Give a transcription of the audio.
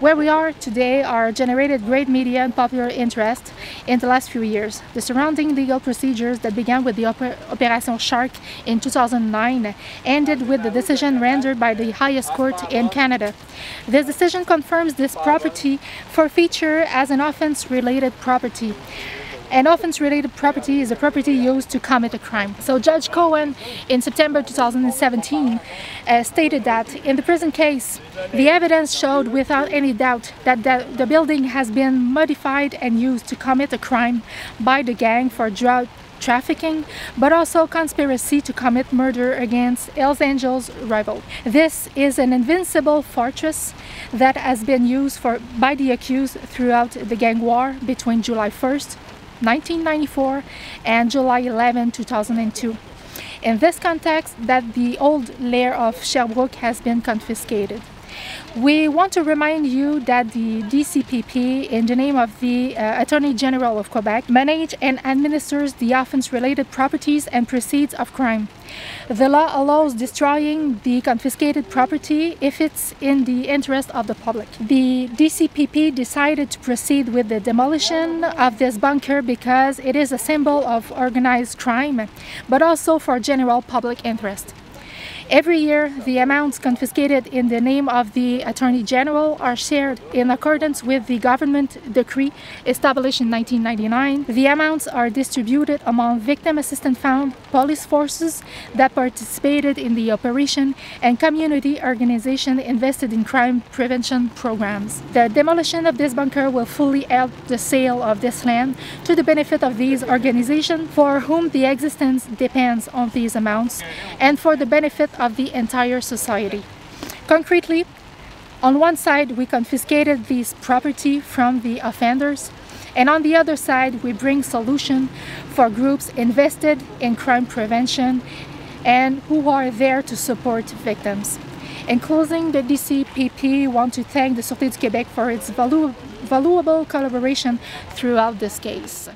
Where we are today are generated great media and popular interest in the last few years. The surrounding legal procedures that began with the Oper Operation Shark in 2009 ended with the decision rendered by the highest court in Canada. This decision confirms this property forfeiture as an offense-related property. An offense-related property is a property used to commit a crime. So Judge Cohen, in September 2017, uh, stated that in the present case, the evidence showed without any doubt that the, the building has been modified and used to commit a crime by the gang for drug trafficking, but also conspiracy to commit murder against Hells Angels rival. This is an invincible fortress that has been used for by the accused throughout the gang war between July 1st 1994 and July 11, 2002. In this context, that the old lair of Sherbrooke has been confiscated. We want to remind you that the DCPP, in the name of the uh, Attorney General of Quebec, manage and administers the offense-related properties and proceeds of crime. The law allows destroying the confiscated property if it's in the interest of the public. The DCPP decided to proceed with the demolition of this bunker because it is a symbol of organized crime, but also for general public interest. Every year, the amounts confiscated in the name of the Attorney General are shared in accordance with the government decree established in 1999. The amounts are distributed among Victim Assistance Fund, police forces that participated in the operation, and community organizations invested in crime prevention programs. The demolition of this bunker will fully help the sale of this land to the benefit of these organizations for whom the existence depends on these amounts and for the benefit of the entire society. Concretely, on one side we confiscated this property from the offenders and on the other side we bring solution for groups invested in crime prevention and who are there to support victims. In closing, the DCPP want to thank the Sûreté du Québec for its valu valuable collaboration throughout this case.